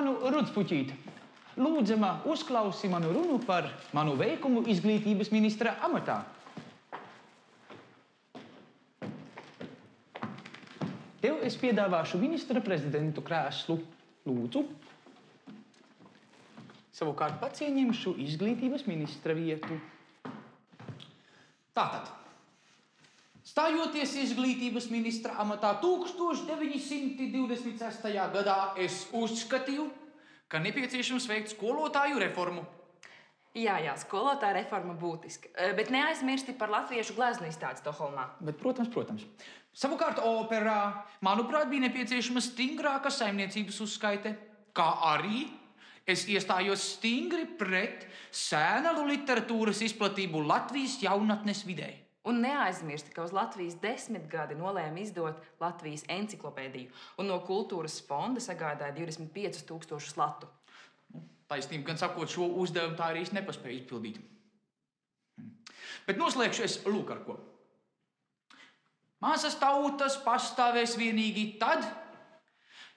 Bruds puķīt, lūdzama uzklausi manu runu par manu veikumu izglītības ministra amatā. Tev es piedāvāšu ministra prezidentu krēslu. Lūdzu. Savukārt pats ieņemšu izglītības ministra vietu. Tātad, stājoties izglītības ministra amatā 1926. gadā, es uzskatīju, ka nepieciešams veikt skolotāju reformu. Jā, jā, skolotāja reforma būtiska. Eh, Bet neaizmirsti par latviešu izstādi Stokholmā. Bet, protams, protams. Savukārt, operā, manuprāt, bija nepieciešama stingrāka saimniecības uzskaite, kā arī es iestājos stingri pret sēnalu literatūras izplatību Latvijas jaunatnes vidē. Un neaizmirsti, ka uz Latvijas desmitgadi nolēma izdot Latvijas enciklopēdiju un no kultūras fonda sagādāja 25,000 latu. Taisnība gan sakot, šo uzdevumu tā arī es nepaspēju izpildīt. Bet noslēgšu es lūk ar ko. Mazas tautas pastāvēs vienīgi tad,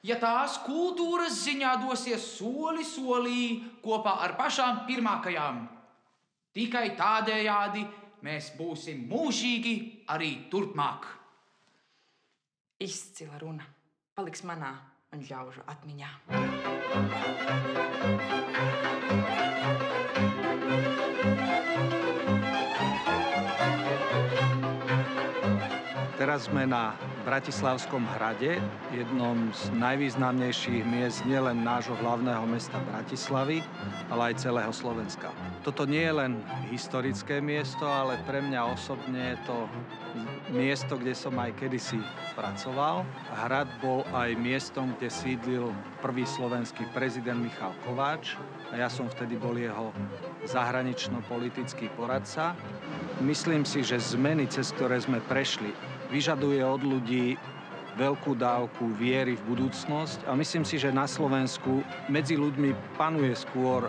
ja tās kultūras ziņā dosies soli solī kopā ar pašām pirmākajām. Tikai tādējādi mēs būsim mūžīgi arī turpmāk. Izcila runa. Paliks manā un ļaužu atmiņā. Teraz sme na Bratislavskom hrade, jednom z najvýznamnejších miest nielen nášho hlavného mesta Bratislavy, ale aj celého Slovenska. Toto nie je len historické miesto, ale pre mňa osobne je to miesto, kde som aj kedysi pracoval. Hrad bol aj miestom, kde sídlil prvý slovenský prezident Michal Kováč a ja som vtedy bol jeho zahranično-politický poradca. Myslím si, že zmeny, cez ktoré sme prešli, vyžaduje od ľudí veľkú dávku viery v budúcnosť a myslím si, že na Slovensku medzi ľuďmi panuje skôr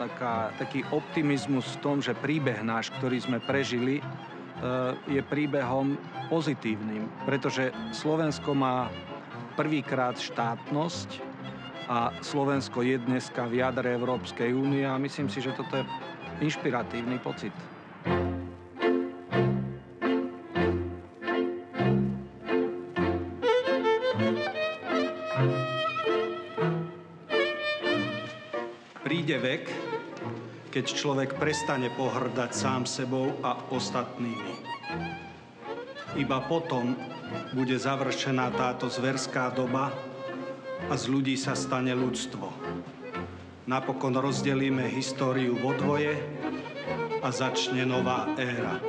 taká, taký optimizmus v tom, že príbeh náš, ktorý sme prežili, je príbehom pozitívnym, pretože Slovensko má prvýkrát štátnosť a Slovensko je dneska v jadre Európskej únie a myslím si, že toto je inšpiratívny pocit. Príde vek, keď človek prestane pohrdať sám sebou a ostatnými. Iba potom bude završená táto zverská doba a z ľudí sa stane ľudstvo. Napokon rozdelíme históriu vo dvoje a začne nová éra.